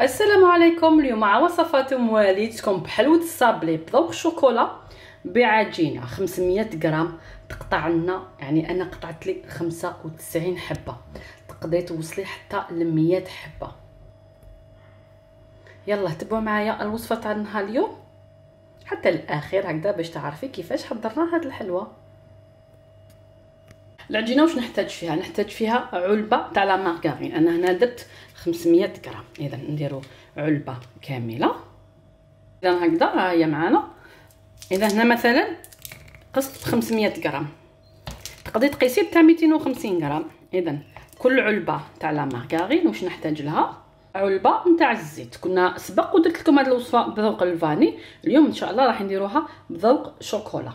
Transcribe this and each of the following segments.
السلام عليكم. اليوم مع وصفات مواليدكم بحلوة الصابلي بذوق الشوكولا بعجينة 500 غرام. تقطع لنا يعني أنا قطعت لي 95 حبة. تقدري توصلي حتى ل 100 حبة. يلا تبعوا معايا الوصفة تاع نهار اليوم. حتى الأخير هكذا باش تعرفي كيفاش حضرنا هاد الحلوة. العجينه واش نحتاج فيها؟ نحتاج فيها علبة تاع لا مارغارين أنا هنا درت 500 غرام. اذا نديرو علبة كاملة. إذا هكذا ها هي معانا. إذا هنا مثلا قصت 500 غرام. تقدري تقيسي تاع 250 غرام. اذا كل علبة تاع لا مارغارين واش نحتاج لها؟ علبة نتاع الزيت. كنا سبق ودرت لكم هذه الوصفة بذوق الفاني. اليوم إن شاء الله راح نديروها بذوق شوكولا.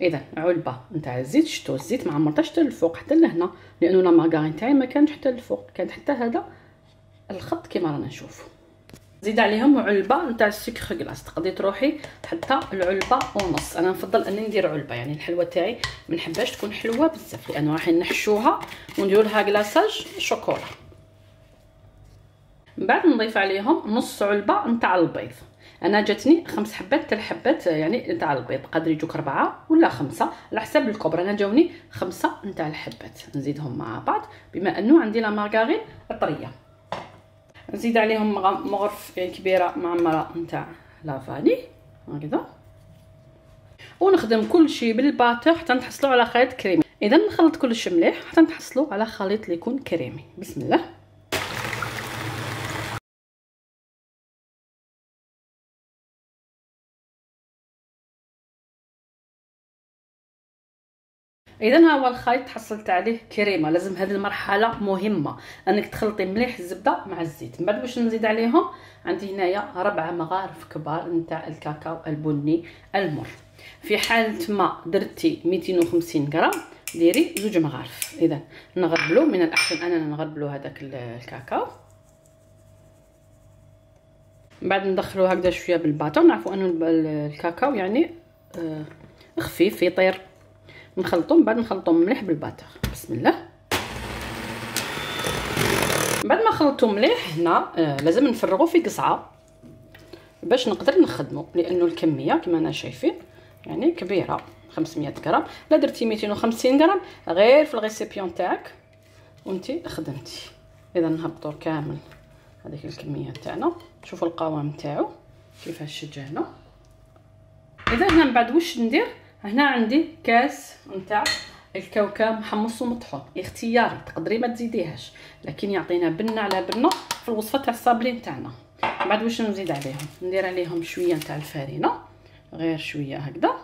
إذا علبة. نتاع الزيت شتو الزيت ما عمرتش حتى للفوق حتى لهنا. لأنه لا مارغارين تاعي ما كانش حتى للفوق كانت حتى هذا الخط كما رانا نشوفوا زيد عليهم علبة نتاع السكر غلاس. تقدري تروحي حتى العلبة ونص. أنا نفضل أني ندير علبة. يعني الحلوة تاعي ما نحبهاش تكون حلوة بزاف لأنه راح نحشوها ونديروا لها كلاصاج شوكولا. من بعد نضيف عليهم نص علبة نتاع البيض. أنا جاتني خمس حبات تاع الحبات يعني نتاع البيض. قادر يجوك اربعه ولا خمسة على حسب الكبر أنا جاوني خمسة نتاع الحبات. نزيدهم مع بعض بما أنه عندي لا مارغارين طريه نزيد عليهم مغرف كبيرة معمره نتاع لافاني هكذا. ونخدم كل شيء بالباتر حتى نحصلوا على خليط كريمي. إذا نخلط كل شيء مليح حتى نحصلوا على خليط اللي يكون كريمي. بسم الله. اذا ها هو الخليط حصلت عليه كريمة لازم هذه المرحلة مهمة. أنك تخلطي مليح الزبدة مع الزيت. من بعد باش نزيد عليهم؟ عندي هنايا ربع مغارف كبار نتاع الكاكاو البني المر. في حالة ما درتي 250 غرام ديري زوج مغارف. اذا نغربلو من الأحسن أننا نغربلو هذاك الكاكاو. بعد ندخلو هكذا شوية بالباطون نعرفوا أنه الكاكاو يعني آه خفيف يطير. نخلطو من بعد نخلطو مليح بالباتر. بسم الله. بعد ما خلطو مليح هنا آه لازم نفرغو في قصعة باش نقدر نخدمو لأنه الكمية كما أنا شايفين يعني كبيرة 500 غرام. لا درتي 250 غرام غير في الغيسيبيون تاعك وانتي خدمتي. إذا نهبطو كامل هذيك الكمية تاعنا. شوفوا القوام تاعو كيفاش شجعنا إذا هنا من بعد واش ندير؟ هنا عندي كاس نتاع الكاوكاو محمص ومطحون. اختياري تقدري ما تزيديهاش لكن يعطينا بنه على بنه في الوصفة تاع الصابلين تاعنا. بعد واش نزيد عليهم؟ ندير عليهم شوية نتاع الفارينه غير شوية هكذا.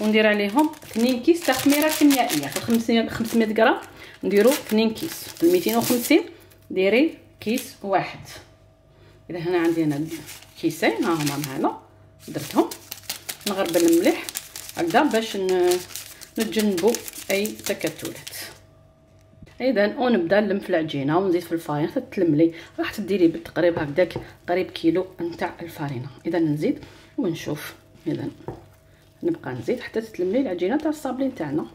وندير عليهم 2 كيس تخميرة كيميائية. في 500 500 غرام نديرو 2 كيس. في 250 ديري كيس واحد. إذا هنا عندي أنا كيسين ها هما معنا درتهم. نغربل مليح. هكذا باش نتجنبوا أي تكتلات. اذا ونبدأ نلم في العجينة ونزيد في الفارينه حتى تلملي راح تديري بالتقريب هكذاك قريب كيلو نتاع الفارينه اذا نزيد ونشوف. اذا نبقى نزيد حتى تتلملي العجينة تاع الصابلين تاعنا.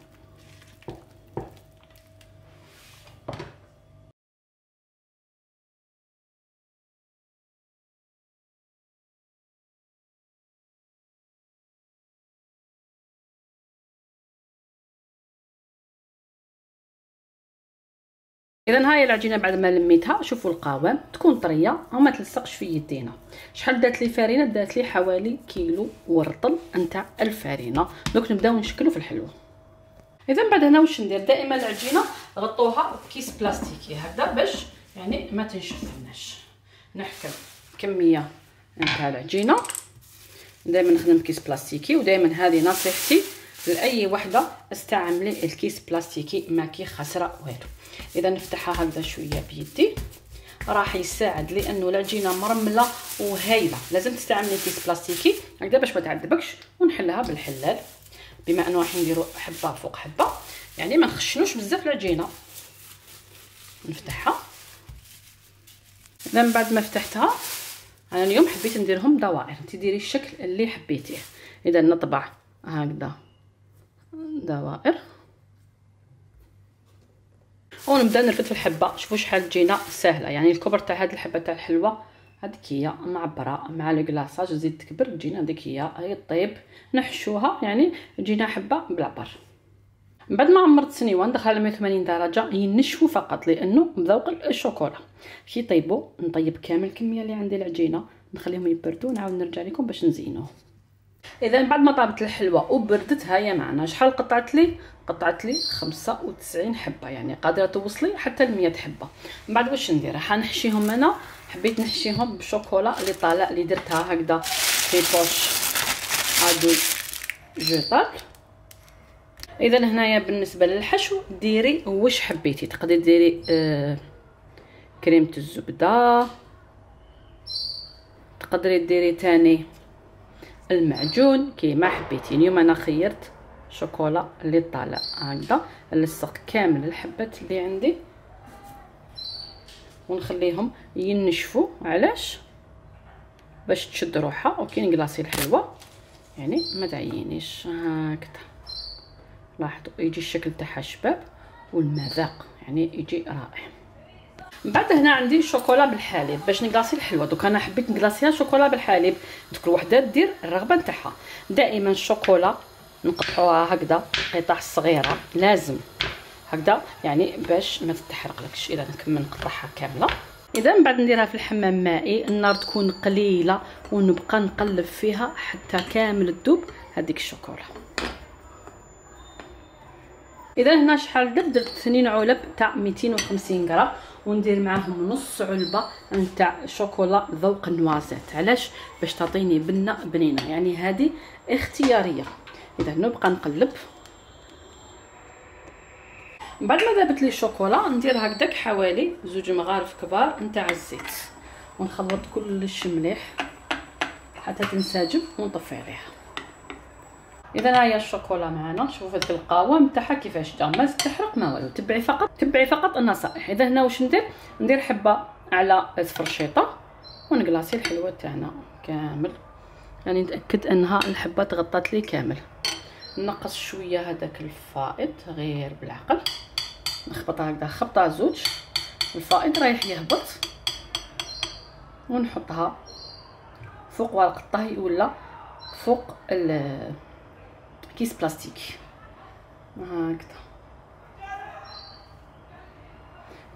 إذا هاي العجينه بعد ما لميتها شوفوا القوام تكون طرية وما تلصقش في يدينا. شحال دات لي فرينه دات لي حوالي كيلو ورطل نتاع الفرينه دوك نبداو نشكلو في الحلوة. إذا بعد هنا واش ندير؟ دائما العجينة غطوها بكيس بلاستيكي هكذا باش يعني ما تنشفناش. نحكم كمية نتاع العجينة. دائما نخدم بكيس بلاستيكي ودائما هذه نصيحتي. لأي وحدة استعملي الكيس بلاستيكي ما كي خسرة والو. إذا نفتحها هكذا شوية بيدي. راح يساعد لأنه العجينه مرملة وهايلة. لازم تستعملي كيس بلاستيكي هكذا باش ما تعذبكش ونحلها بالحلال. بما أنه راح نديروا حبة فوق حبة يعني ما نخشنوش بزاف العجينه نفتحها. من بعد ما فتحتها أنا اليوم حبيت نديرهم دوائر. انت ديري الشكل اللي حبيتيه. إذا نطبع هكذا. دوائر. ونبدا نرفد في الحبة. شوفوا شحال تجينا سهلة. يعني الكبر تاع هاد الحبة تاع الحلوة هذيك هي معبره مع لو كلاصاج تزيد تكبر تجينا هذيك هي هي طيب نحشوها يعني تجينا حبة بالعبر من بعد ما عمرت سنيوان دخل على 180 درجة. ينشفوا فقط لأنه مذوق الشوكولا. كي يطيبوا نطيب كامل الكمية اللي عندي العجينه نخليهم يبردوا نعاود نرجع لكم باش نزينوه. اذا بعد ما طابت الحلوة وبردت هيا معنا شحال قطعت لي؟ قطعت لي 95 حبة يعني قادرة توصلي حتى ل 100 حبة. من بعد واش ندير؟ حنحشيهم أنا حبيت نحشيهم بالشوكولا اللي طالع اللي درتها هكذا في بوش. هادو جوطال اذا هنايا بالنسبة للحشو ديري واش حبيتي. تقدري ديري آه كريمه الزبده تقدري ديري تاني المعجون. كيما حبيتي. اليوم أنا خيرت شوكولا اللي طالع هكذا. نلصق كامل الحبات اللي عندي. ونخليهم ينشفوا. علاش؟ باش تشد روحها. وكي نقلاصي الحلوة. يعني ما تعينيش هكذا. لاحظوا. يجي الشكل تاعها شباب والمذاق. يعني يجي رائع. بعد هنا عندي شوكولا بالحليب. باش نقلاصي الحلوه دوك أنا حبيت نقلاصيها شوكولا بالحليب. كل وحده دير الرغبة نتاعها. دائما الشوكولا نقطعوها هكذا قطع صغيرة. لازم. هكذا. يعني باش ما تتحرقلكش. إذا نكمل نقطعها كاملة. إذا من بعد نديرها في الحمام مائي. النار تكون قليلة ونبقى نقلب فيها حتى كامل تذوب هذيك الشوكولا. إذا هنا شحال درت درت اثنين علب تاع 250 غرام وندير معاهم نص علبة نتاع شوكولا ذوق النوازيت علاش؟ باش تعطيني بنة بنينة. يعني هذه اختيارية. إذا نبقى نقلب. بعد ما ذابت لي الشوكولا ندير هكذاك حوالي زوج مغارف كبار نتاع الزيت. ونخلط كلش مليح حتى تنسجم ونطفي عليها. إذا هاي الشوكولا معنا شوفوا هذيك القوام تاعها كيفاش جا ما تحرق ما والو تبعي فقط؟ تبعي فقط النصائح إذا هنا واش ندير؟ ندير حبة على فرشيطه ونقلاصي الحلوة تاعنا كامل. يعني نتأكد أنها الحبة تغطات لي كامل. نقص شوية هذاك الفائض غير بالعقل. نخبطها هكذا خبطة زوج. الفائض رايح يهبط. ونحطها فوق ورق الطهي ولا فوق كيس بلاستيك هكذا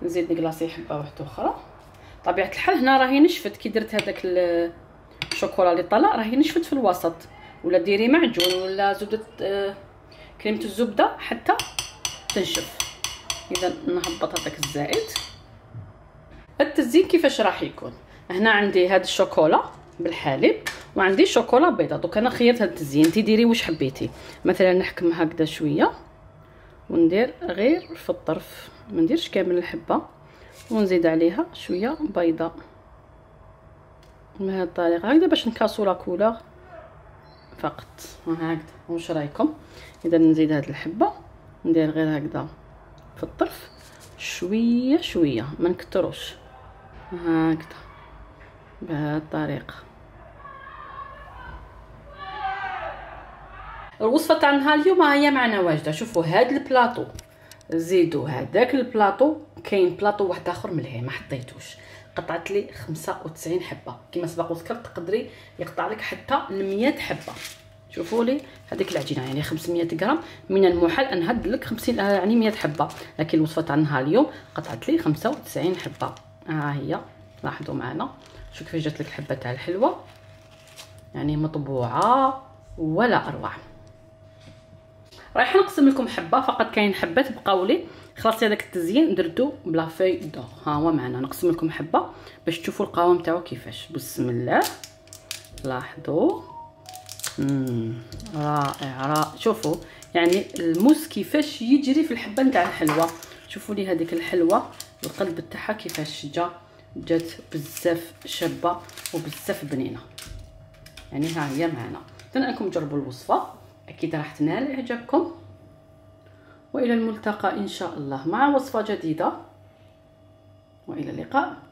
نزيد نقلاصي حبه واحدة أخرى. طبيعة الحال هنا راهي نشفت. كي درت هذاك الشوكولا اللي طلع راهي نشفت في الوسط. ولا ديري معجون ولا زبدة آه، كريمة الزبدة حتى تنشف. إذا نهبط هذاك الزائد. التزيين كيفاش راح يكون؟ هنا عندي هاد الشوكولا بالحليب. وعندي شوكولا بيضة. دوك أنا خيرت هاد التزيين. انت ديري واش حبيتي. مثلا نحكم هكذا شوية وندير غير في الطرف. ما نديرش كامل الحبة ونزيد عليها شوية بيضة. بهذه الطريقة. هكذا باش نكاسو لا كولور فقط. هكذا واش رايكم؟ إذا نزيد هاد الحبة ندير غير هكذا في الطرف. شوية شوية. ما نكتروش. هكذا بهذه الطريقة. الوصفة تاع نهار اليوم هي معنا واجدة. شوفوا هاد البلاطو. زيدوا هذاك البلاطو. كاين بلاطو واحد آخر ملهي ما حطيتوش. قطعت لي 95 حبة. كما سبق وذكرت تقدري يقطع لك حتى ل 100 حبة. شوفوا لي هذيك العجينة يعني 500 غرام. من المحال أن هد لك 50 آه، يعني 100 حبة. لكن الوصفة تاع نهار اليوم قطعت لي 95 حبة. ها هي. لاحظوا معنا. شوف كيفاش جات لك الحبة تاع الحلوة. يعني مطبوعة ولا أروع. رايحه نقسم لكم حبة فقط كاين حبات بقاو لي. خلاص هذاك التزيين درتو بلا في دو. ها هو معنا نقسم لكم حبة باش تشوفوا القوام تاعو كيفاش. بسم الله. لاحظوا رائع رائع. شوفوا يعني الموس كيفاش يجري في الحبة نتاع الحلوة. شوفوا لي هذيك الحلوة القلب تاعها كيفاش جا. جات بزاف شابة وبزاف بنينة. يعني ها هي معنا. نتمنى تجربوا الوصفة. أكيد راح تنال إعجابكم. وإلى الملتقى إن شاء الله. مع وصفة جديدة. وإلى اللقاء.